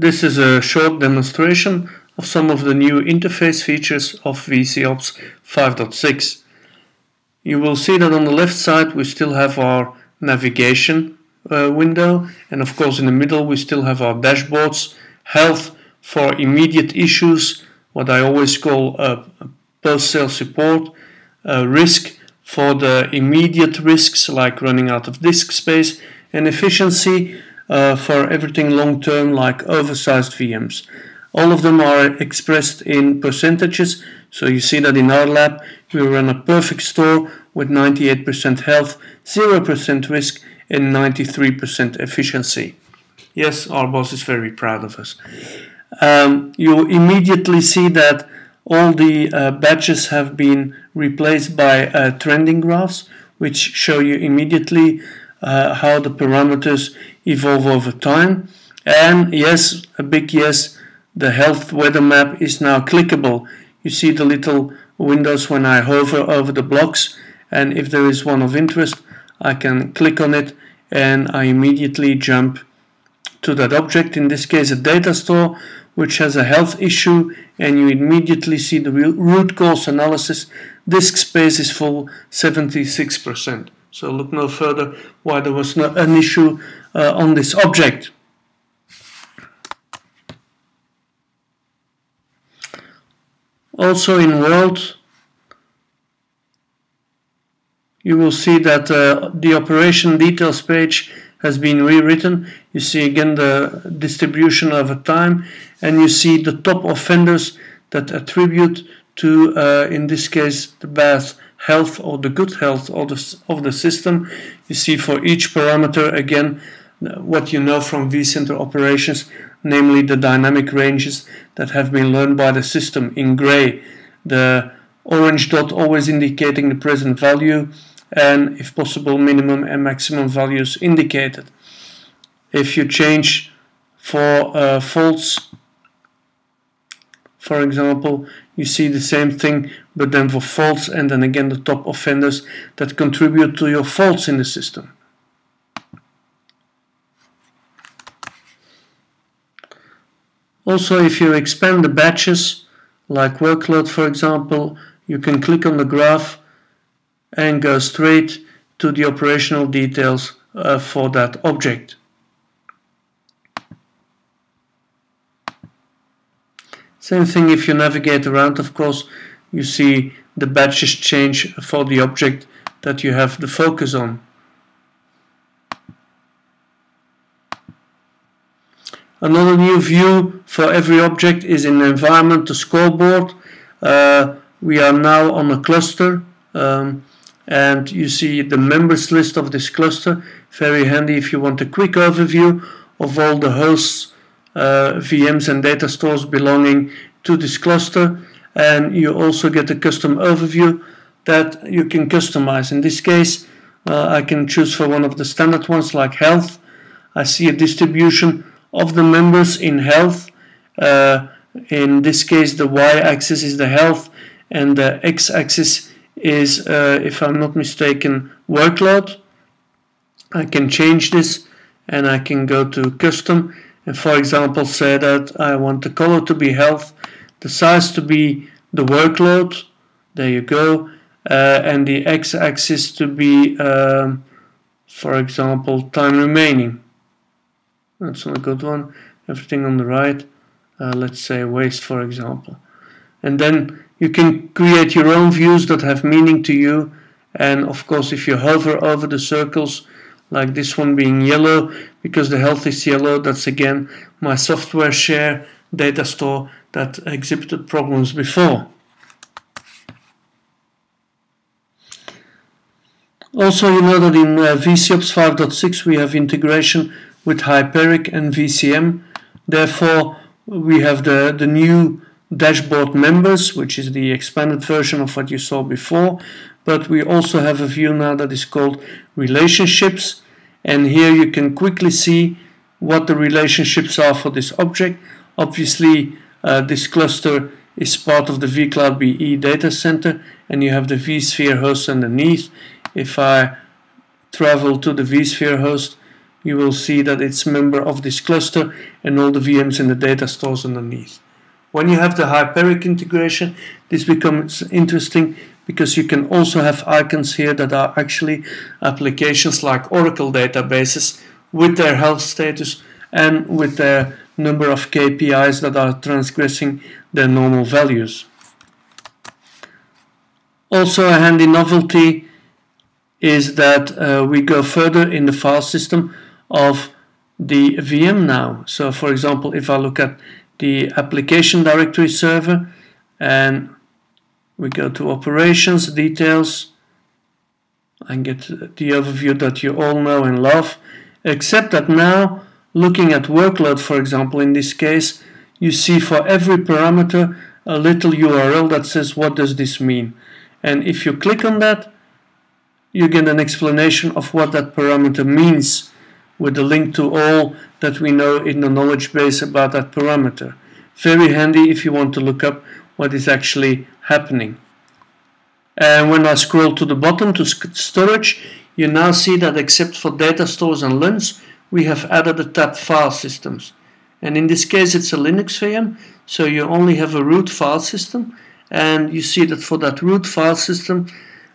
This is a short demonstration of some of the new interface features of VCOps 5.6. You will see that on the left side we still have our navigation uh, window and of course in the middle we still have our dashboards, health for immediate issues, what I always call uh, post-sale support, uh, risk for the immediate risks like running out of disk space and efficiency uh, for everything long term like oversized VMs. All of them are expressed in percentages, so you see that in our lab we run a perfect store with 98% health, 0% risk, and 93% efficiency. Yes, our boss is very proud of us. Um, you immediately see that all the uh, badges have been replaced by uh, trending graphs, which show you immediately uh, how the parameters evolve over time. And yes, a big yes, the health weather map is now clickable. You see the little windows when I hover over the blocks and if there is one of interest I can click on it and I immediately jump to that object, in this case a data store which has a health issue and you immediately see the root cause analysis. Disk space is full 76%. So look no further why there was an issue uh, on this object. Also in World, you will see that uh, the operation details page has been rewritten. You see again the distribution over time and you see the top offenders that attribute to, uh, in this case, the bad health or the good health of the, of the system. You see for each parameter again what you know from vCenter operations, namely the dynamic ranges that have been learned by the system in gray. The orange dot always indicating the present value and if possible minimum and maximum values indicated. If you change for uh, faults, for example, you see the same thing but then for faults and then again the top offenders that contribute to your faults in the system. Also, if you expand the badges, like workload for example, you can click on the graph and go straight to the operational details uh, for that object. Same thing if you navigate around, of course, you see the badges change for the object that you have the focus on. Another new view for every object is in the environment, the scoreboard. Uh, we are now on a cluster um, and you see the members list of this cluster. Very handy if you want a quick overview of all the hosts, uh, VMs and data stores belonging to this cluster. And you also get a custom overview that you can customize. In this case, uh, I can choose for one of the standard ones like health. I see a distribution of the members in health. Uh, in this case, the y-axis is the health, and the x-axis is, uh, if I'm not mistaken, workload. I can change this, and I can go to custom, and for example, say that I want the color to be health, the size to be the workload. There you go. Uh, and the x-axis to be, um, for example, time remaining. That's not a good one. Everything on the right. Uh, let's say waste, for example. And then you can create your own views that have meaning to you. And of course, if you hover over the circles, like this one being yellow, because the health is yellow, that's again my software share data store that exhibited problems before. Also, you know that in uh, VCOps 5.6 we have integration with Hyperic and VCM. Therefore, we have the, the new dashboard members, which is the expanded version of what you saw before. But we also have a view now that is called relationships. And here you can quickly see what the relationships are for this object. Obviously, uh, this cluster is part of the vCloud BE data center and you have the vSphere host underneath. If I travel to the vSphere host, you will see that it's member of this cluster and all the VMs in the data stores underneath. When you have the Hyperic integration, this becomes interesting because you can also have icons here that are actually applications like Oracle databases with their health status and with their number of KPIs that are transgressing their normal values. Also a handy novelty is that uh, we go further in the file system of the VM now. So for example, if I look at the application directory server and we go to operations, details, and get the overview that you all know and love, except that now looking at workload, for example, in this case, you see for every parameter a little URL that says what does this mean. And if you click on that, you get an explanation of what that parameter means with a link to all that we know in the knowledge base about that parameter. Very handy if you want to look up what is actually happening. And when I scroll to the bottom to storage, you now see that except for data stores and LUNs, we have added a tab file systems. And in this case, it's a Linux VM, so you only have a root file system. And you see that for that root file system,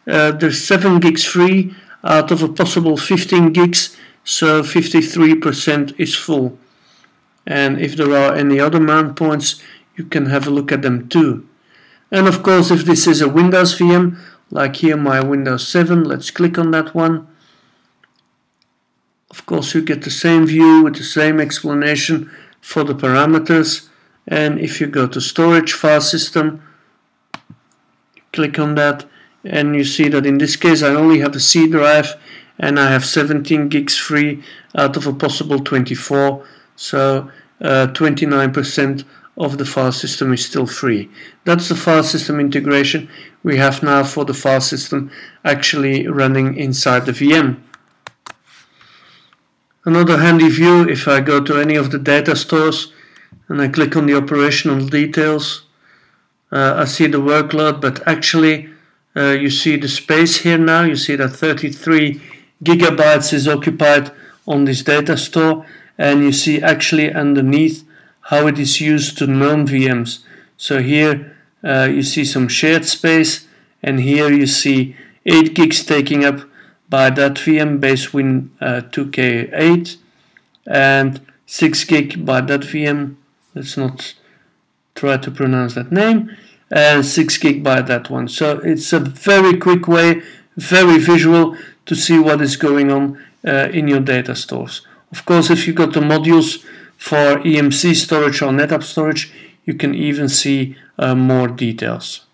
uh, there's 7 gigs free out of a possible 15 gigs, so 53% is full. And if there are any other mount points, you can have a look at them too. And of course, if this is a Windows VM, like here my Windows 7, let's click on that one. Of course, you get the same view with the same explanation for the parameters. And if you go to storage file system, click on that, and you see that in this case I only have a C drive and I have 17 gigs free out of a possible 24. So 29% uh, of the file system is still free. That's the file system integration we have now for the file system actually running inside the VM. Another handy view if I go to any of the data stores and I click on the operational details uh, I see the workload but actually uh, you see the space here now you see that 33 gigabytes is occupied on this data store and you see actually underneath how it is used to known VMs. So here uh, you see some shared space and here you see 8 gigs taking up by that VM base Win uh, 2K8 and 6 gig by that VM. Let's not try to pronounce that name and 6 gig by that one. So it's a very quick way, very visual to see what is going on uh, in your data stores. Of course, if you got the modules for EMC storage or NetApp storage, you can even see uh, more details.